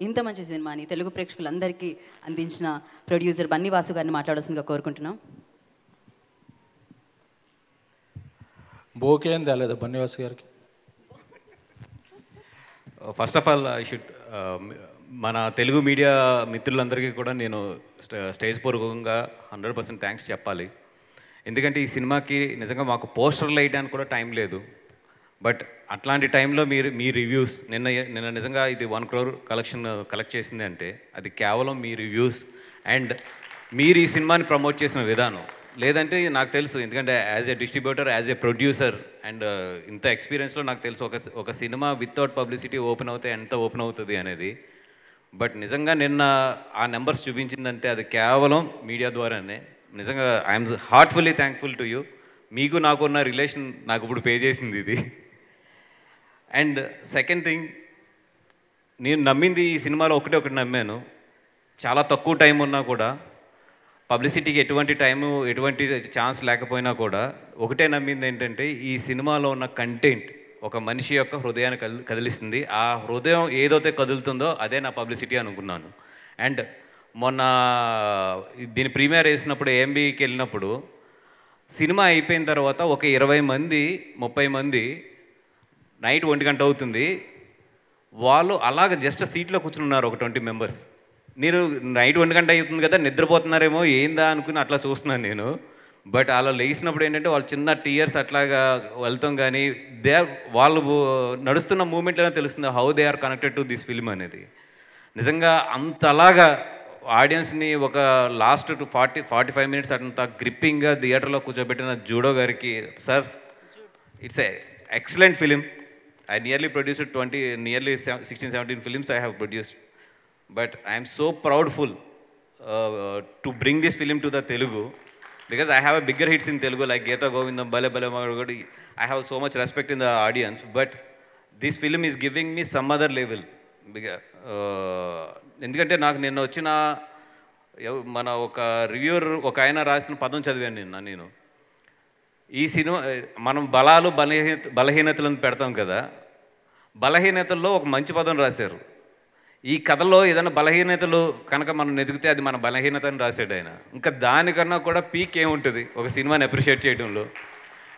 ఇంత మంచి సినిమాని తెలుగు ప్రేక్షకులందరికీ అందించిన ప్రొడ్యూసర్ బన్నీ వాసు గారిని మాట్లాడాల్సిందిగా కోరుకుంటున్నాం. బోకే ఏం తేలేదు బన్నివాస్ గారికి? First of all I should మన తెలుగు మీడియా మిత్రులందరికీ కూడా నేను స్ట- స్టేజ్ పూర్వకంగా హండ్రెడ్ పర్సెంట్ థ్యాంక్స్ చెప్పాలి. ఎందుకంటే ఈ సినిమాకి నిజంగా మాకు పోస్టర్లు వేయడానికి కూడా టైం లేదు. బట్ అట్లాంటి టైంలో మీరు మీ రివ్యూస్ నిన్న నిన్న నిజంగా ఇది వన్ క్రోర్ కలెక్షన్ కలెక్ట్ చేసింది అంటే అది కేవలం మీ రివ్యూస్ అండ్ మీరు ఈ సినిమాని ప్రమోట్ చేసిన విధానం. లేదంటే నాకు తెలుసు ఎందుకంటే as a distributor as a producer and uh, ఇంత ఎక్స్పీరియన్స్లో నాకు తెలుసు ఒక ఒక సినిమా వితౌట్ పబ్లిసిటీ ఓపెన్ అవుతే ఎంత ఓపెన్ అవుతుంది అనేది. బట్ నిజంగా నిన్న ఆ నెంబర్స్ చూపించిందంటే అది కేవలం మీడియా ద్వారానే. నిజంగా I'm heartfully thankful to you. మీకు నాకున్న రిలేషన్ నాకు ఇప్పుడు పే చేసింది ఇది. అండ్ సెకండ్ థింగ్ నేను నమ్మింది ఈ సినిమాలో ఒకటే ఒకటి నమ్మాను. చాలా తక్కువ టైం ఉన్నా కూడా పబ్లిసిటీకి ఎటువంటి టైము ఎటువంటి ఛాన్స్ లేకపోయినా కూడా ఒకటే నమ్మింది ఏంటంటే ఈ సినిమాలో ఉన్న కంటెంట్ ఒక మనిషి యొక్క హృదయాన్ని కదిలి కదిలిస్తుంది. ఆ హృదయం ఏదైతే కదులుతుందో అదే నా పబ్లిసిటీ అనుకున్నాను. అండ్ మొన్న దీని ప్రీమియర్ వేసినప్పుడు ఏఎంబీకి వెళ్ళినప్పుడు సినిమా అయిపోయిన తర్వాత ఒక ఇరవై మంది ముప్పై మంది నైట్ ఒంటి గంట అవుతుంది. వాళ్ళు అలాగ జస్ట్ సీట్లో కూర్చుని ఉన్నారు ఒక ట్వంటీ మెంబర్స్. నేను నైట్ ఒంటి గంట అవుతుంది కదా నిద్రపోతున్నారేమో ఏందా అనుకుని అట్లా చూస్తున్నాను నేను. బట్ అలా లేచినప్పుడు ఏంటంటే వాళ్ళు చిన్న టీయర్స్ అట్లాగా వెళ్తాం కానీ దే వాళ్ళు నడుస్తున్న మూమెంట్లోనే తెలుస్తుంది how they are connected to this film అనేది. నిజంగా అంతలాగా ఆడియన్స్ని ఒక last two forty forty five minutes అంత గ్రిప్పింగ్గా థియేటర్లో కూర్చోబెట్టిన జూడో గారికి sir it's a excellent film I nearly produced twenty nearly sixteen seventeen films I have produced but I'm so proudful to bring this film to the Telugu because I have a bigger hits in Telugu like Geetha Govindam Bhale Bhale Magadu I have so much respect in the audience but this film is giving me some other level ఎందుకంటే నాకు నిన్న వచ్చిన మన ఒక reviewer ఒక ఆయన రాసిన పదం చదివాను నిన్న నేను. ఈ సినిమా మనం బలాలు బలహీన బలహీనతలను పెడతాం కదా. బలహీనతల్లో ఒక మంచి పదం రాశారు. ఈ కథలో ఏదైనా బలహీనతలు కనుక మనం ఎదిగితే అది మన బలహీనత అని రాశాడు ఆయన. ఇంకా దానికన్నా కూడా పీక్ ఏముంటుంది ఒక సినిమాని అప్రిషియేట్ చేయడంలో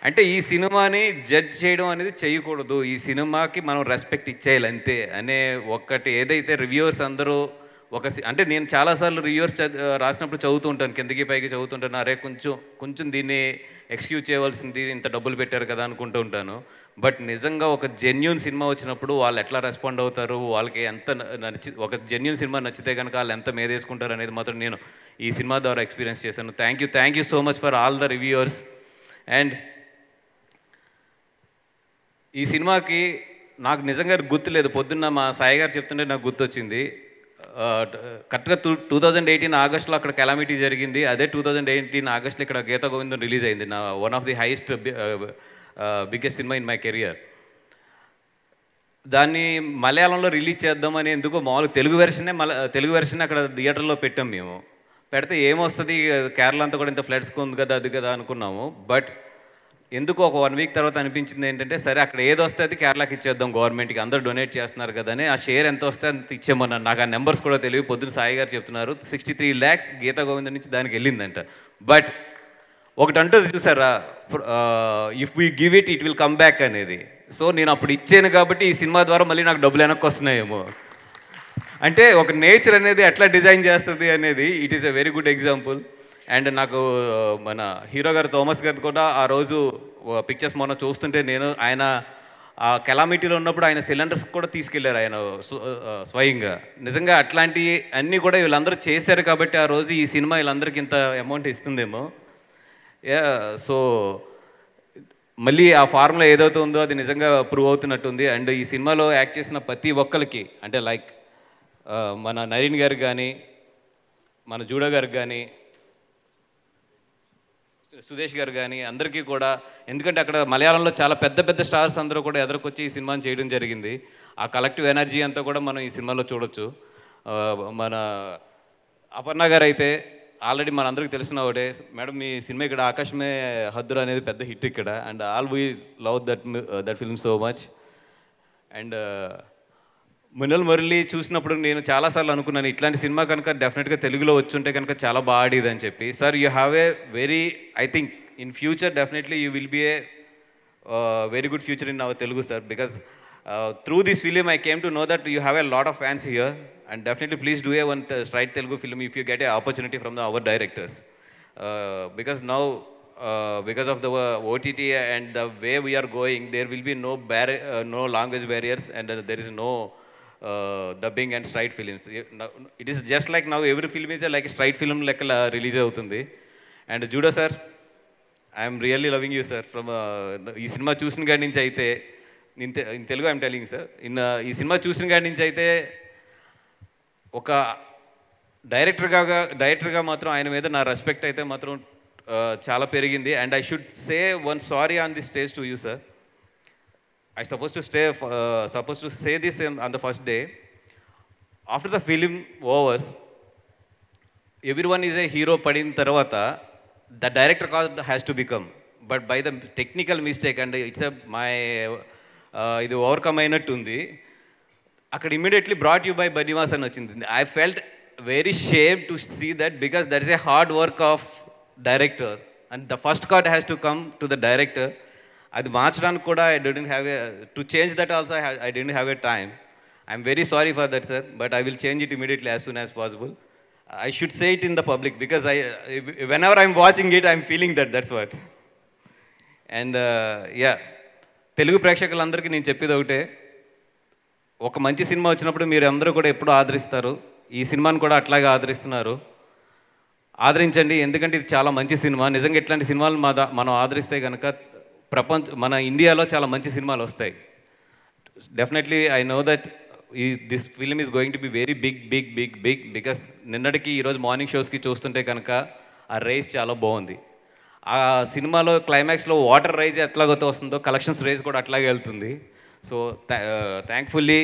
అంటే ఈ సినిమాని జడ్జ్ చేయడం అనేది చేయకూడదు. ఈ సినిమాకి మనం రెస్పెక్ట్ ఇచ్చేయాలి అంతే. అనే ఒక్కటి ఏదైతే రివ్యూవర్స్ అందరూ ఒక అంటే నేను చాలాసార్లు రివ్యూర్స్ రాసినప్పుడు చదువుతూ ఉంటాను. కిందకి పైకి చదువుతుంటాను. అరే కొంచెం కొంచెం దీన్ని ఎక్స్క్యూజ్ చేయవలసింది ఇంత డబ్బులు పెట్టారు కదా అనుకుంటూ ఉంటాను. బట్ నిజంగా ఒక జెన్యున్ సినిమా వచ్చినప్పుడు వాళ్ళు ఎట్లా రెస్పాండ్ అవుతారు? వాళ్ళకి ఎంత నచ్చి ఒక జెన్యున్ సినిమా నచ్చితే కనుక వాళ్ళు ఎంత మేదేసుకుంటారు అనేది మాత్రం నేను ఈ సినిమా ద్వారా ఎక్స్పీరియన్స్ చేశాను. Thank you thank you so much for all the reviewers and ఈ సినిమాకి నాకు నిజంగా గుర్తులేదు. పొద్దున్న మా సాయి గారు చెప్తుంటే నాకు గుర్తొచ్చింది. కరెక్ట్గా టూ టూ థౌజండ్ ఎయిటీన్ ఆగస్ట్లో అక్కడ కెలామిటీ జరిగింది. అదే టూ థౌజండ్ ఎయిటీన్ ఆగస్ట్లో ఇక్కడ గీత గోవిందం రిలీజ్ అయింది. నా one of the highest biggest cinema in my career. దాన్ని మలయాళంలో రిలీజ్ చేద్దామని ఎందుకో మామూలు తెలుగు వెర్షనే మల తెలుగు వెర్షన్ అక్కడ థియేటర్లో పెట్టాం మేము. పెడితే ఏమొస్తుంది? కేరళ అంతా కూడా ఇంత ఫ్లడ్స్ ఉంది కదా అది కదా అనుకున్నాము. బట్ ఎందుకు ఒక వన్ వీక్ తర్వాత అనిపించింది ఏంటంటే సరే అక్కడ ఏది వస్తే అది కేరళకి ఇచ్చేద్దాం గవర్నమెంట్కి అందరూ డొనేట్ చేస్తున్నారు కదా అని. ఆ షేర్ ఎంత వస్తే అంత ఇచ్చేమన్నారు నాకు ఆ నెంబర్స్ కూడా తెలియదు పొద్దున సాయి గారు చెప్తున్నారు సిక్స్టీ త్రీ ల్యాక్స్ గీతా గోవిందం నుంచి దానికి వెళ్ళిందంట. బట్ ఒకటి అంటుంది చూసారా if we give it it will come back అనేది. సో నేను అప్పుడు ఇచ్చాను కాబట్టి ఈ సినిమా ద్వారా మళ్ళీ నాకు డబ్బులు వెనక్కి వస్తున్నాయేమో. అంటే ఒక నేచర్ అనేది ఎట్లా డిజైన్ చేస్తుంది అనేది it is a very good example and నాకు మన హీరో గారు థోమస్ గారు కూడా ఆ రోజు పిక్చర్స్ మొన్న చూస్తుంటే నేను ఆయన ఆ కెలామిటీలో ఉన్నప్పుడు ఆయన సిలిండర్స్ కూడా తీసుకెళ్ళారు ఆయన స్వయంగా. నిజంగా అట్లాంటి అన్నీ కూడా వీళ్ళందరూ చేశారు కాబట్టి ఆ రోజు ఈ సినిమా వీళ్ళందరికీ ఇంత అమౌంట్ ఇస్తుందేమో. యా సో మళ్ళీ ఆ ఫార్ములా ఏదైతే ఉందో అది నిజంగా ప్రూవ్ అవుతున్నట్టుంది. అండ్ ఈ సినిమాలో యాక్ట్ చేసిన ప్రతి ఒక్కరికి అంటే లైక్ మన నరీన్ గారికి కానీ మన జూడో గారికి కానీ సుదేష్ గారు కానీ అందరికీ కూడా ఎందుకంటే అక్కడ మలయాళంలో చాలా పెద్ద పెద్ద స్టార్స్ అందరూ కూడా ఎదురుకొచ్చి ఈ సినిమాని చేయడం జరిగింది. ఆ కలెక్టివ్ ఎనర్జీ అంతా కూడా మనం ఈ సినిమాలో చూడొచ్చు. మన అపర్ణ గారు అయితే ఆల్రెడీ మనందరికీ తెలిసిన ఒకటే మేడం మీ సినిమా ఇక్కడ ఆకాశమే హద్దురు అనేది పెద్ద హిట్ ఇక్కడ. And all we love that that film so much. And మునల్ Murali చూసినప్పుడు నేను చాలాసార్లు అనుకున్నాను ఇట్లాంటి సినిమా కనుక డెఫినెట్గా తెలుగులో వచ్చుంటే కనుక చాలా బాగా ఆడేది అని చెప్పి. Sir you have a very I think in future definitely you will be a very good future in our Telugu sir because through this film I came to know that you have a lot of fans here and definitely please do a one straight Telugu film if you get a opportunity from the our directors because now uh, because of the uh, OTT and the way we are going, there will be no bar- uh, no language barriers and uh, there is no dubbing and straight films it is just like now every film is like straight film లెక్క release అవుతుంది. And judo sir I'm really loving you sir from ఈ సినిమా చూసిన కాడి నుంచి అయితే in in Telugu I'm telling sir in uh, ఈ సినిమా చూసిన కాడి నుంచి అయితే ఒక డైరెక్టర్గా డైరెక్టర్గా మాత్రం ఆయన మీద నా రెస్పెక్ట్ అయితే మాత్రం uh, చాలా పెరిగింది. And I should say one sorry on the stage to you sir I suppose to stay suppose to say this on the first day after the film overs every one is a hero పడిన తర్వాత the director cost has to become but by the technical mistake and it's a my ఇది overcome అయినట్టు ఉంది అక్కడ immediately brought you by బనివాస్ అని వచ్చింది. I felt very shame to see that because that is a hard work of director and the first card has to come to the director అది మార్చడానికి కూడా I don't have a to change that also I don't have a time I'm very sorry for that sir but I will change it immediately as soon as possible I should say it in the public because I when I'm watching it I'm feeling that that's what and yeah Telugu ప్రేక్షకులందరికీ నేను చెప్పేది ఒకటే. ఒక మంచి cinema వచ్చినప్పుడు మీరు అందరూ కూడా ఎప్పుడు ఆదరిస్తారు. ఈ సినిమాని కూడా అట్లాగే ఆదరిస్తున్నారు. ఆదరించండి ఎందుకంటే ఇది చాలా మంచి సినిమా. నిజంగా ఇట్లాంటి సినిమాలు మా మనం ఆదరిస్తే కనుక ప్రపంచ మన ఇండియాలో చాలా మంచి సినిమాలు వస్తాయి. డెఫినెట్లీ ఐ నో దట్ ఈ this film is going to be very big big big big because నిన్నటికి ఈరోజు మార్నింగ్ షోస్కి చూస్తుంటే కనుక ఆ రేస్ చాలా బాగుంది. ఆ సినిమాలో క్లైమాక్స్లో వాటర్ రైజ్ ఎట్లాగైతే వస్తుందో కలెక్షన్స్ రేస్ కూడా అట్లాగే వెళ్తుంది. సో థ్యాంక్ఫుల్లీ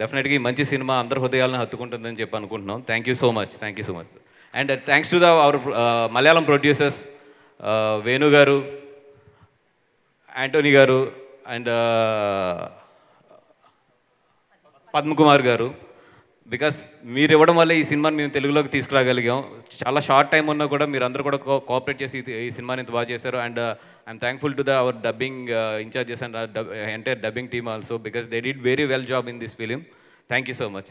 డెఫినెట్గా మంచి సినిమా అందరి హృదయాలను హత్తుకుంటుందని చెప్పి అనుకుంటున్నాం. Thank you so much thank you so much and thanks to the our Malayalam producers Venu గారు యాంటోనీ గారు అండ్ పద్మకుమార్ గారు. బికాస్ మీరు ఇవ్వడం వల్ల ఈ సినిమాని మేము తెలుగులోకి తీసుకురాగలిగాం. చాలా షార్ట్ టైం ఉన్నా కూడా మీరు అందరూ కూడా కోఆపరేట్ చేసి ఇది- ఈ సినిమాని ఇంత బాగా చేశారు. And I'm thankful to the our dubbing incharges and entire dubbing team also because they did very well job in this film thank you so much